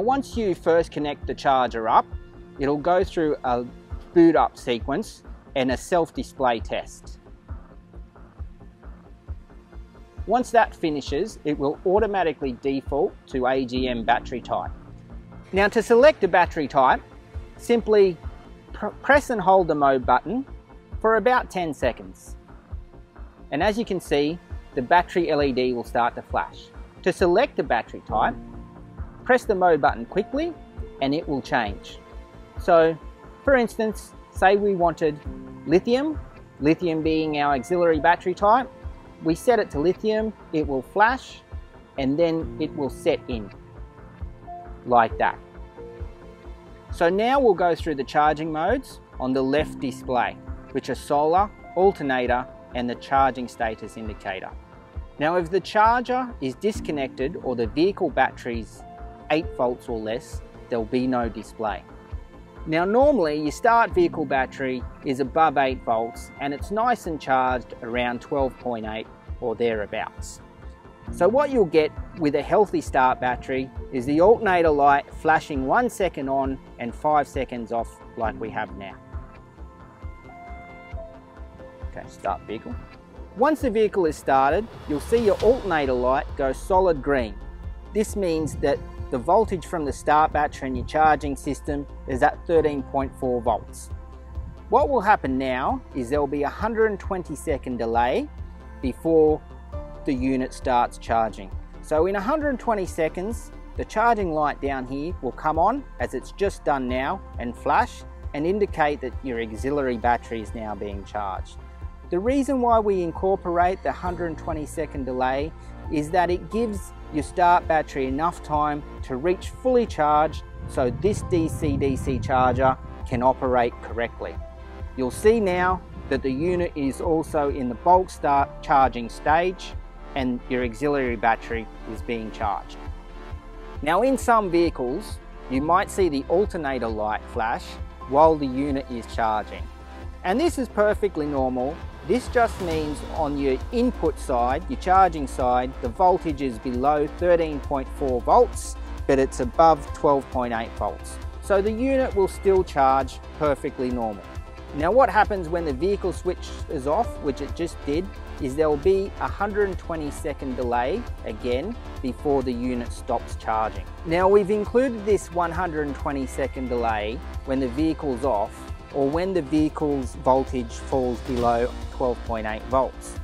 Now once you first connect the charger up, it'll go through a boot up sequence and a self-display test. Once that finishes, it will automatically default to AGM battery type. Now to select a battery type, simply pr press and hold the mode button for about 10 seconds. And as you can see, the battery LED will start to flash. To select the battery type, press the mode button quickly and it will change. So for instance, say we wanted lithium, lithium being our auxiliary battery type, we set it to lithium, it will flash and then it will set in like that. So now we'll go through the charging modes on the left display, which are solar, alternator and the charging status indicator. Now if the charger is disconnected or the vehicle battery's 8 volts or less, there'll be no display. Now normally your start vehicle battery is above 8 volts and it's nice and charged around 12.8 or thereabouts. So what you'll get with a healthy start battery is the alternator light flashing 1 second on and 5 seconds off like we have now. Okay, start vehicle. Once the vehicle is started, you'll see your alternator light go solid green. This means that the voltage from the start battery and your charging system is at 13.4 volts. What will happen now is there will be a 120 second delay before the unit starts charging. So in 120 seconds, the charging light down here will come on as it's just done now and flash and indicate that your auxiliary battery is now being charged. The reason why we incorporate the 120 second delay is that it gives your start battery enough time to reach fully charged so this DC-DC charger can operate correctly. You'll see now that the unit is also in the bulk start charging stage and your auxiliary battery is being charged. Now in some vehicles, you might see the alternator light flash while the unit is charging. And this is perfectly normal this just means on your input side, your charging side, the voltage is below 13.4 volts, but it's above 12.8 volts. So the unit will still charge perfectly normal. Now what happens when the vehicle switch is off, which it just did, is there will be a 120 second delay again before the unit stops charging. Now we've included this 120 second delay when the vehicle's off or when the vehicle's voltage falls below 12.8 volts.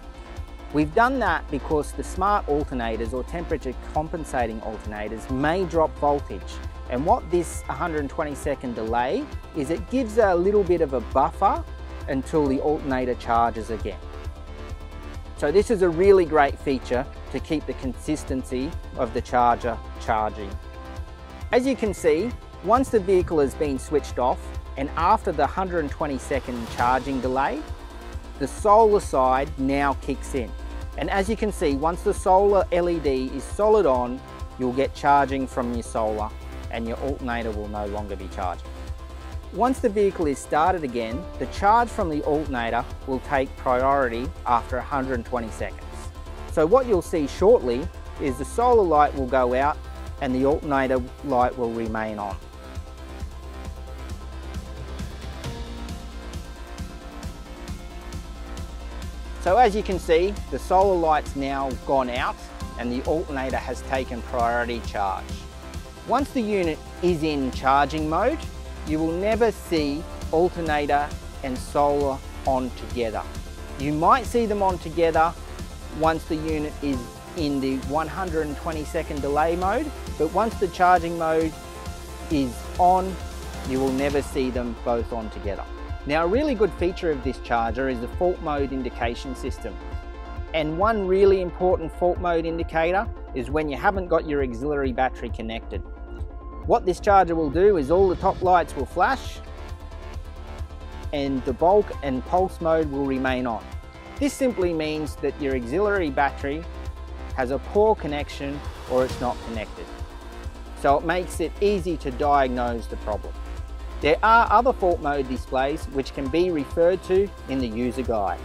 We've done that because the smart alternators or temperature compensating alternators may drop voltage and what this 120 second delay is it gives a little bit of a buffer until the alternator charges again. So this is a really great feature to keep the consistency of the charger charging. As you can see, once the vehicle has been switched off, and after the 120 second charging delay, the solar side now kicks in. And as you can see, once the solar LED is solid on, you'll get charging from your solar and your alternator will no longer be charging. Once the vehicle is started again, the charge from the alternator will take priority after 120 seconds. So what you'll see shortly is the solar light will go out and the alternator light will remain on. So as you can see, the solar light's now gone out and the alternator has taken priority charge. Once the unit is in charging mode, you will never see alternator and solar on together. You might see them on together once the unit is in the 120 second delay mode, but once the charging mode is on, you will never see them both on together. Now a really good feature of this charger is the fault mode indication system. And one really important fault mode indicator is when you haven't got your auxiliary battery connected. What this charger will do is all the top lights will flash and the bulk and pulse mode will remain on. This simply means that your auxiliary battery has a poor connection or it's not connected. So it makes it easy to diagnose the problem. There are other fault mode displays which can be referred to in the user guide.